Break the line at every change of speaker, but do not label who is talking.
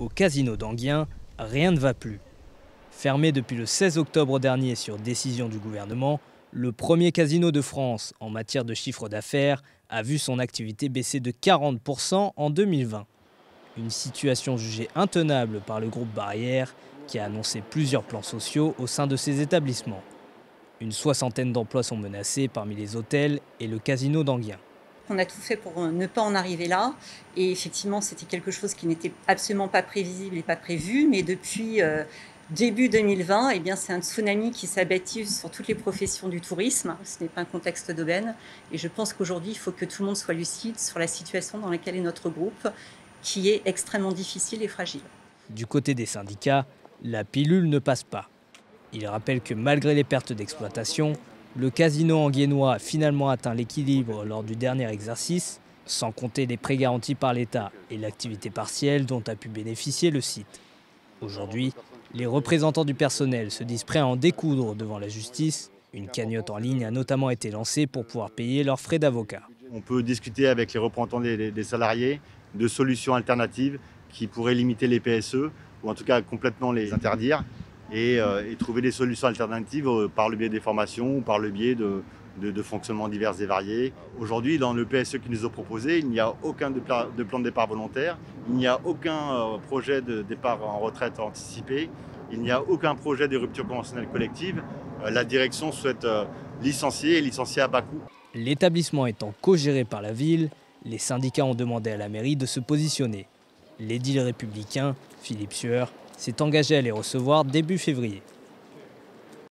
Au casino d'Anguien, rien ne va plus. Fermé depuis le 16 octobre dernier sur décision du gouvernement, le premier casino de France en matière de chiffre d'affaires a vu son activité baisser de 40% en 2020. Une situation jugée intenable par le groupe Barrière qui a annoncé plusieurs plans sociaux au sein de ses établissements. Une soixantaine d'emplois sont menacés parmi les hôtels et le casino d'Anguien.
On a tout fait pour euh, ne pas en arriver là. Et effectivement, c'était quelque chose qui n'était absolument pas prévisible et pas prévu. Mais depuis euh, début 2020, eh bien, c'est un tsunami qui s'abattit sur toutes les professions du tourisme. Ce n'est pas un contexte d'aubaine. Et je pense qu'aujourd'hui, il faut que tout le monde soit lucide sur la situation dans laquelle est notre groupe, qui est extrêmement difficile et fragile.
Du côté des syndicats, la pilule ne passe pas. Il rappelle que malgré les pertes d'exploitation, le casino anguiennois a finalement atteint l'équilibre lors du dernier exercice, sans compter les prêts garantis par l'État et l'activité partielle dont a pu bénéficier le site. Aujourd'hui, les représentants du personnel se disent prêts à en découdre devant la justice. Une cagnotte en ligne a notamment été lancée pour pouvoir payer leurs frais d'avocat.
On peut discuter avec les représentants des, salariés de solutions alternatives qui pourraient limiter les PSE ou en tout cas complètement les interdire. Euh, et, trouver des solutions alternatives euh, par le biais des formations ou par le biais de, de, fonctionnements divers et variés. Aujourd'hui, dans le PSE qui nous a proposé, il n'y a aucun de, plan de départ volontaire, il n'y a aucun euh, projet de départ en retraite anticipé, il n'y a aucun projet de rupture conventionnelle collective. La direction souhaite licencier et licencier à bas coût.
L'établissement étant co-géré par la ville, les syndicats ont demandé à la mairie de se positionner. L'édile républicain, Philippe Sueur, s'est engagé à les recevoir début février.